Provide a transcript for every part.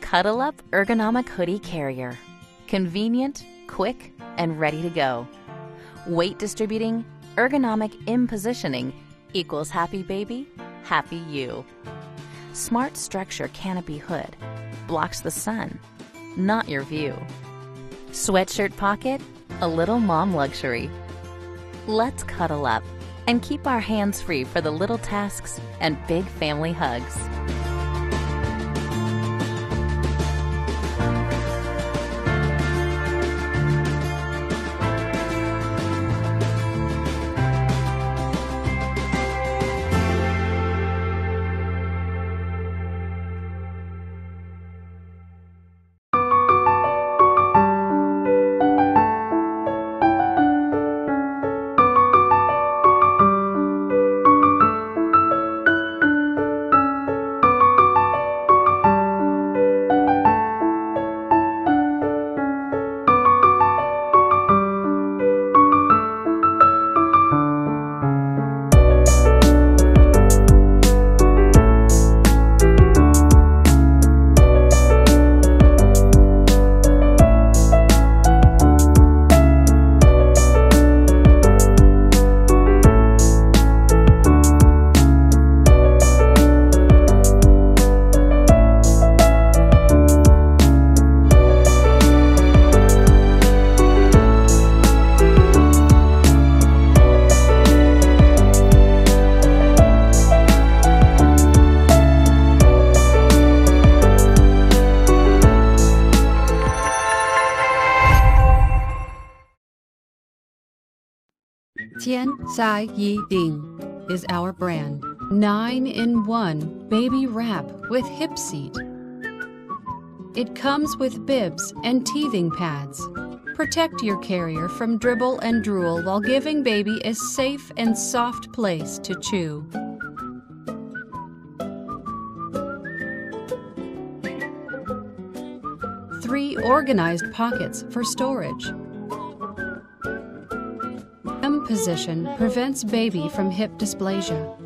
Cuddle Up Ergonomic Hoodie Carrier. Convenient, quick, and ready to go. Weight distributing, ergonomic M-positioning equals happy baby, happy you. Smart structure canopy hood blocks the sun, not your view. Sweatshirt pocket, a little mom luxury. Let's cuddle up and keep our hands free for the little tasks and big family hugs. Tian Zai Yi Ding is our brand. 9 in 1 baby wrap with hip seat. It comes with bibs and teething pads. Protect your carrier from dribble and drool while giving baby a safe and soft place to chew. Three organized pockets for storage. Position prevents baby from hip dysplasia.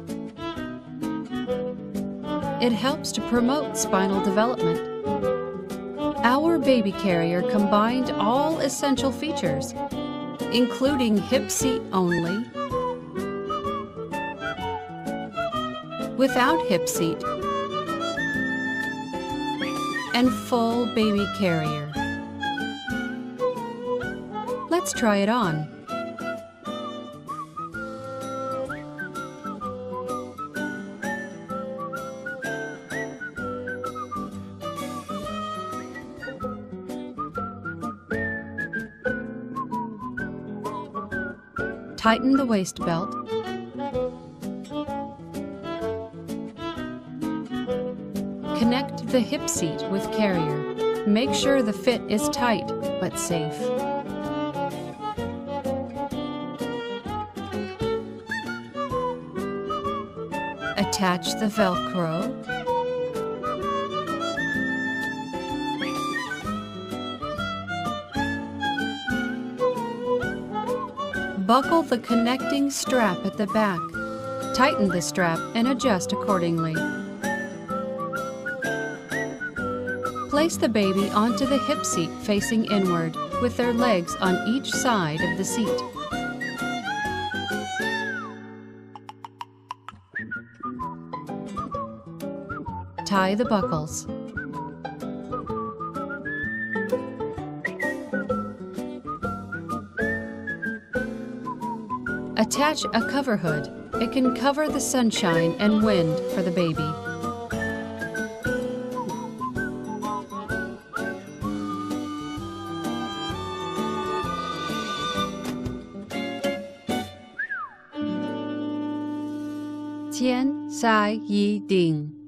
It helps to promote spinal development. Our baby carrier combined all essential features, including hip seat only, without hip seat, and full baby carrier. Let's try it on. Tighten the waist belt. Connect the hip seat with carrier. Make sure the fit is tight but safe. Attach the Velcro. Buckle the connecting strap at the back. Tighten the strap and adjust accordingly. Place the baby onto the hip seat facing inward with their legs on each side of the seat. Tie the buckles. Attach a cover hood. It can cover the sunshine and wind for the baby. Tian Sai Yi Ding